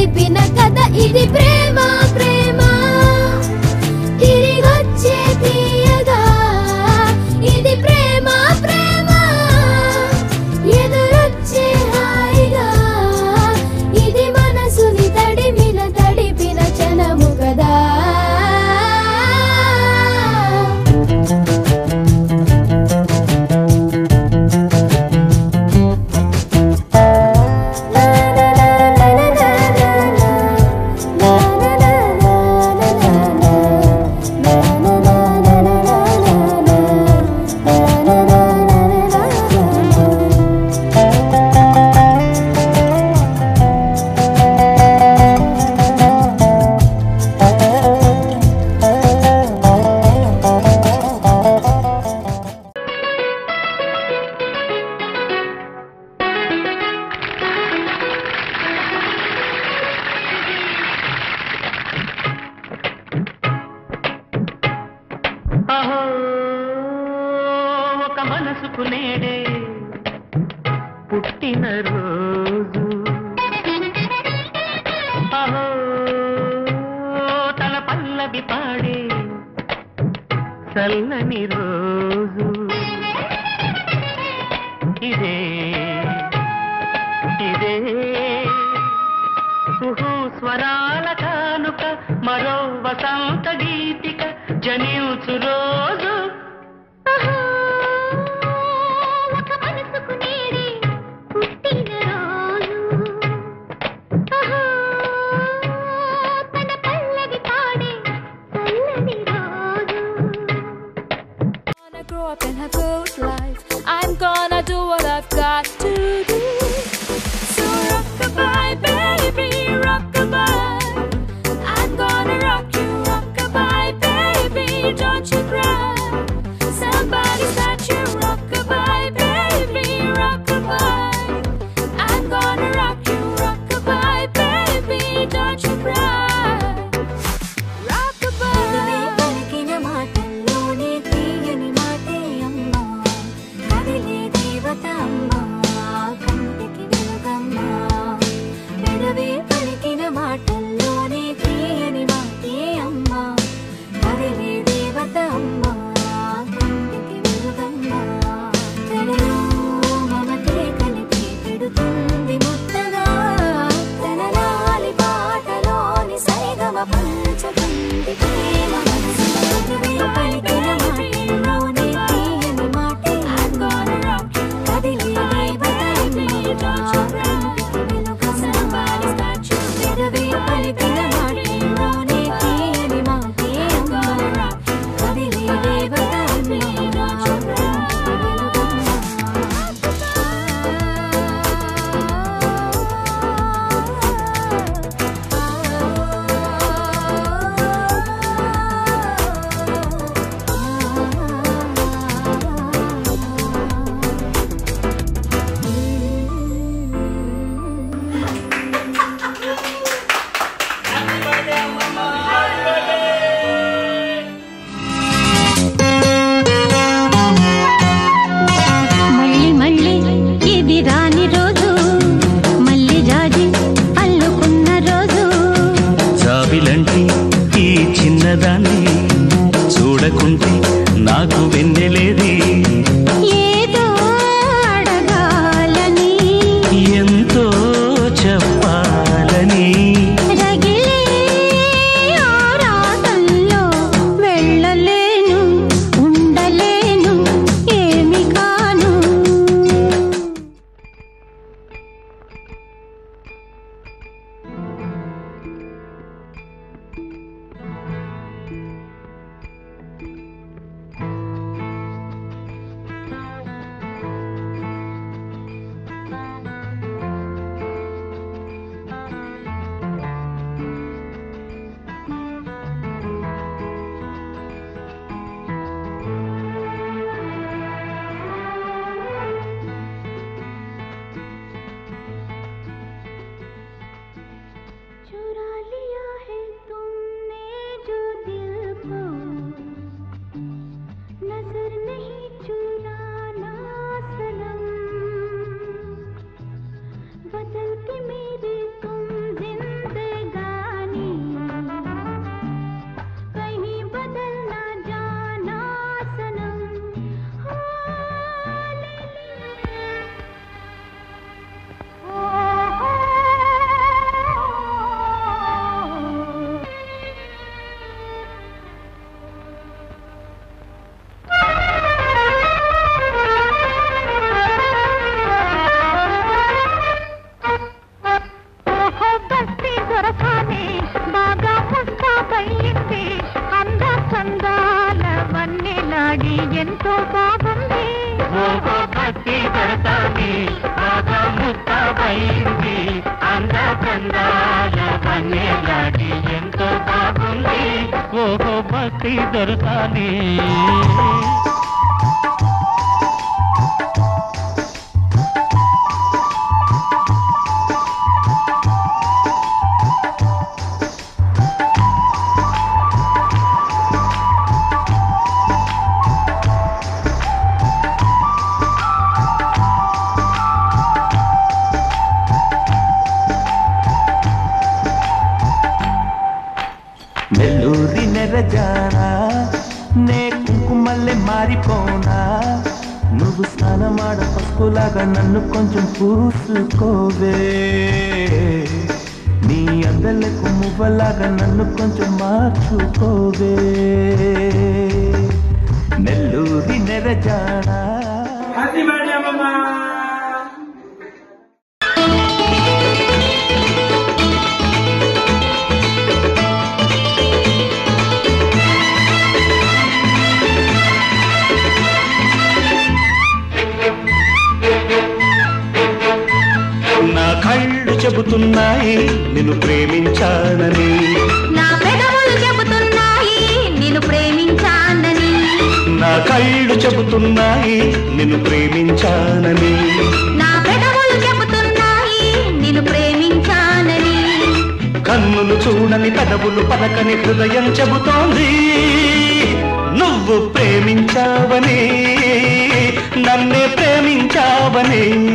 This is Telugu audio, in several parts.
తిప్పిన కథ ఇది ప్రే పుట్టిన రోజు. అహో తన పల్లవి పాడే చల్లని రోజు. ఇదే ఇదే కుహు స్వరాల కానుక మరో వసంత గీతిక జనించు రోజు. Don't చూడకుంటే నాకు వెన్నెలేది వన్నెలాడి ఎంతో బాగుంది పట్టి భక్తి బాగా ముస్తాబైంది అంద చందాల ఎంతో బాగుంది ఓహో భక్తి దొరకాలి. నన్ను కొంచెం పూసుకోవే నీ అందలకు మువ్వలాగా నన్ను కొంచెం మార్చుకోవే. నెల్లూరి నెరజాడా చెబుతున్నాయి నిన్ను ప్రేమించానని. నా పెదవులు చెబుతున్నాయి నిన్ను ప్రేమించానని. నా కళ్ళు చెబుతున్నాయి నిన్ను ప్రేమించానని. నా పెదవులు చెబుతున్నాయి నిన్ను ప్రేమించానని. కన్నులు చూడని పెదవులు పలకని హృదయం చెబుతోంది. నువ్వు ప్రేమించావని నన్నే ప్రేమించావని.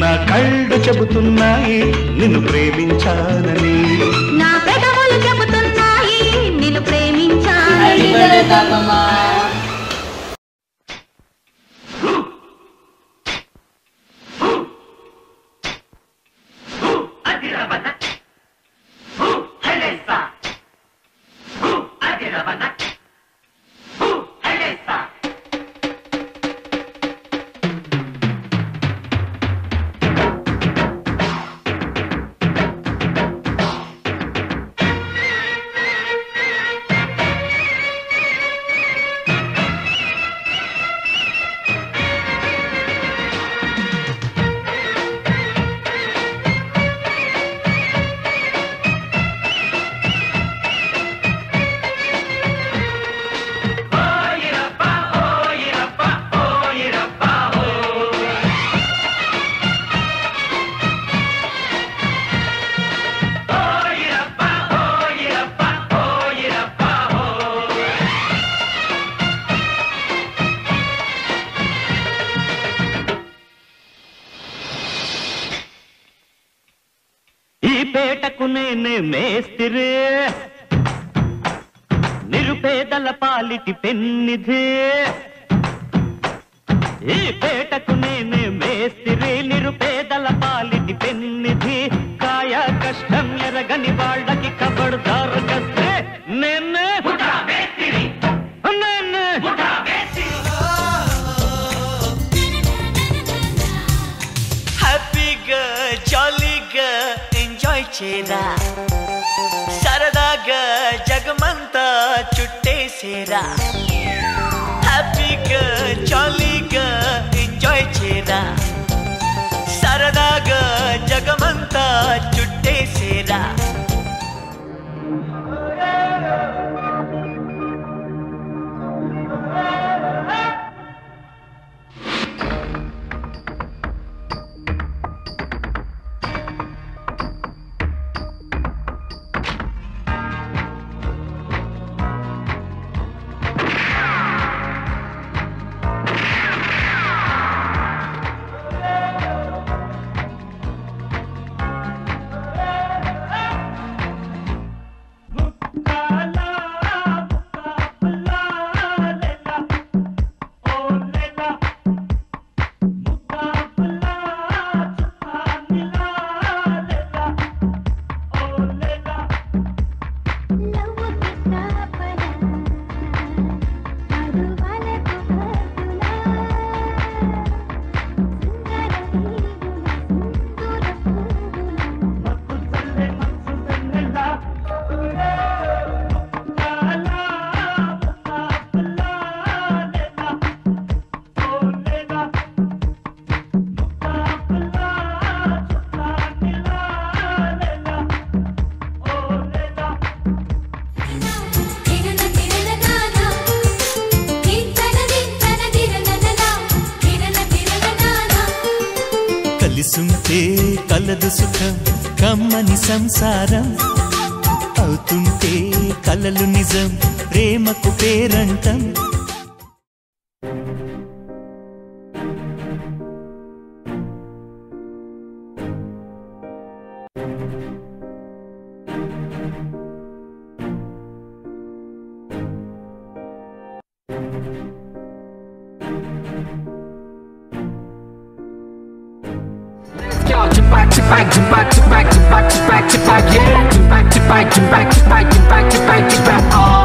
నా కళ్ళు చెబుతున్నాయి నిన్ను ప్రేమించానని. నా పెదవులు చెబుతున్నాయి నిన్ను ప్రేమించానని. నేనే మేస్తిరే. నిరుపేదల పాలిటి పెన్నిధే. ఈ పేటకు నేనే మేస్తిరి నిరుపేద Cheetah. కలదు సుఖం కమ్మని సంసారం. అవుతుంటే కలలు నిజం ప్రేమకు పేరంటం. back to back to back to back to back to back to back yeah to back to back to back to back to back to back to back